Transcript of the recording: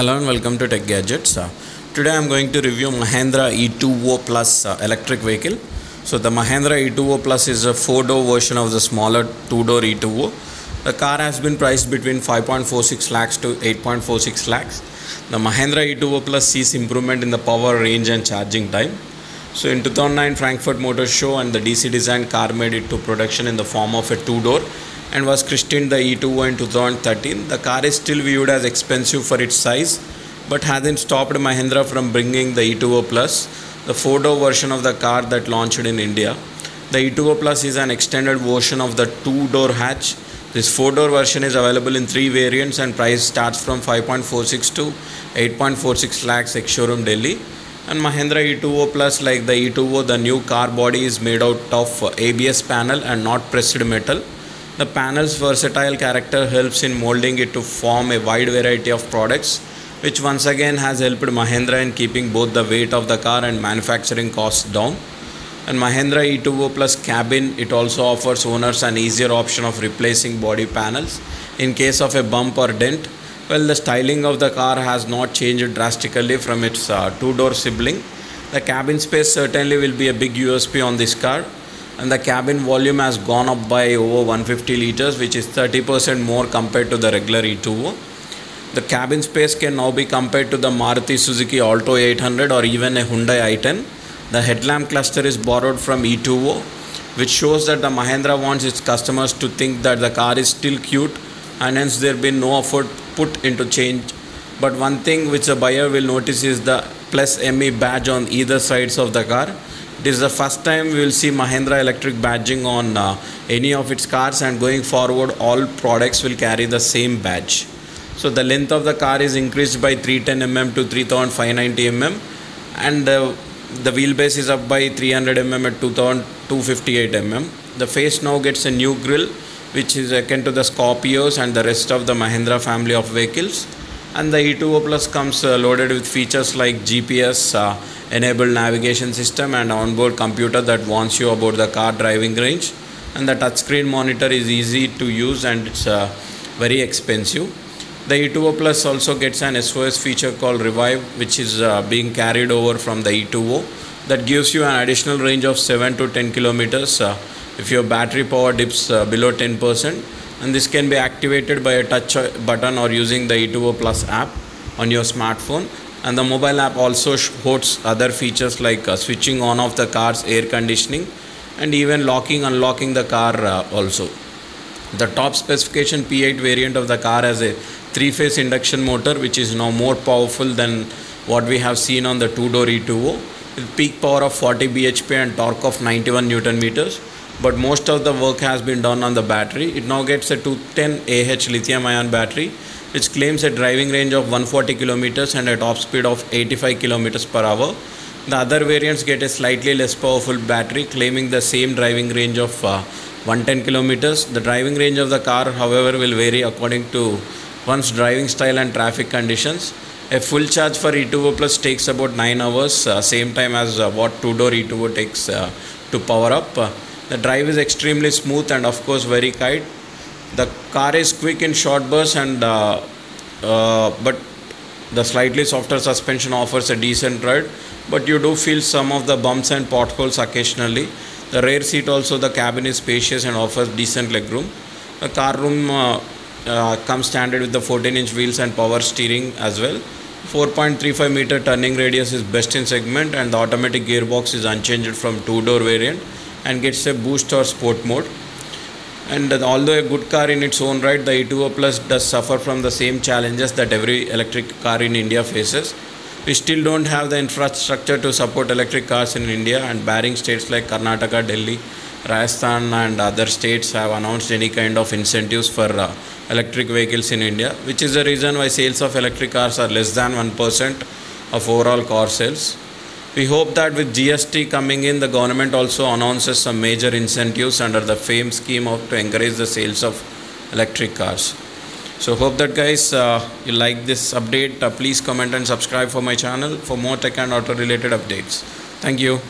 Hello and welcome to Tech Gadgets. Uh, today I'm going to review Mahindra E2O Plus uh, electric vehicle. So the Mahindra E2O Plus is a four-door version of the smaller two-door E2O. The car has been priced between 5.46 lakhs to 8.46 lakhs. The Mahindra E2O Plus sees improvement in the power, range and charging time. So in 2009 Frankfurt Motor Show and the DC design car made it to production in the form of a two-door and was christened the E2O in 2013. The car is still viewed as expensive for its size but hasn't stopped Mahindra from bringing the E2O Plus, the four-door version of the car that launched in India. The E2O Plus is an extended version of the two-door hatch. This four-door version is available in three variants and price starts from 5.46 to 8.46 lakhs ex-showroom Delhi. And Mahindra E2O Plus like the E2O, the new car body is made out of ABS panel and not pressed metal. The panel's versatile character helps in molding it to form a wide variety of products, which once again has helped Mahindra in keeping both the weight of the car and manufacturing costs down. And Mahindra E2O Plus cabin, it also offers owners an easier option of replacing body panels in case of a bump or dent. Well, the styling of the car has not changed drastically from its uh, two-door sibling. The cabin space certainly will be a big USP on this car and the cabin volume has gone up by over 150 liters which is 30% more compared to the regular E2O. The cabin space can now be compared to the Maruti Suzuki Alto 800 or even a Hyundai i10. The headlamp cluster is borrowed from E2O which shows that the Mahindra wants its customers to think that the car is still cute and hence there been no effort put into change. But one thing which the buyer will notice is the plus ME badge on either sides of the car it is the first time we will see Mahindra electric badging on uh, any of its cars and going forward all products will carry the same badge. So the length of the car is increased by 310 mm to 3590 mm and uh, the wheelbase is up by 300 mm at 2258 mm. The face now gets a new grille which is akin to the Scorpios and the rest of the Mahindra family of vehicles and the E2O Plus comes uh, loaded with features like GPS uh, enabled navigation system and onboard computer that warns you about the car driving range. And the touchscreen monitor is easy to use and it's uh, very expensive. The E2O Plus also gets an SOS feature called Revive which is uh, being carried over from the E2O that gives you an additional range of 7 to 10 kilometers uh, if your battery power dips uh, below 10% and this can be activated by a touch button or using the E2O Plus app on your smartphone. And the mobile app also hosts other features like uh, switching on off the car's air conditioning and even locking unlocking the car uh, also. The top specification p8 variant of the car has a three phase induction motor which is now more powerful than what we have seen on the two door e2o with peak power of 40 bhp and torque of 91 newton meters but most of the work has been done on the battery it now gets a 210 ah lithium ion battery which claims a driving range of 140 kilometers and a top speed of 85 kilometers per hour. The other variants get a slightly less powerful battery claiming the same driving range of uh, 110 kilometers. The driving range of the car, however, will vary according to one's driving style and traffic conditions. A full charge for E2O Plus takes about 9 hours, uh, same time as uh, what two-door E2O takes uh, to power up. The drive is extremely smooth and of course very kite. The car is quick in short bursts and uh, uh, but the slightly softer suspension offers a decent ride. But you do feel some of the bumps and potholes occasionally. The rear seat also the cabin is spacious and offers decent legroom the car room uh, uh comes standard with the 14 inch wheels and power steering as well. 4.35 meter turning radius is best in segment and the automatic gearbox is unchanged from two door variant and gets a boost or sport mode. And although a good car in its own right the e2o plus does suffer from the same challenges that every electric car in india faces. We still don't have the infrastructure to support electric cars in india and barring states like karnataka delhi rajasthan and other states have announced any kind of incentives for uh, electric vehicles in india which is the reason why sales of electric cars are less than 1% of overall car sales we hope that with GST coming in, the government also announces some major incentives under the FAME scheme of, to encourage the sales of electric cars. So hope that guys uh, you like this update. Uh, please comment and subscribe for my channel for more tech and auto related updates. Thank you.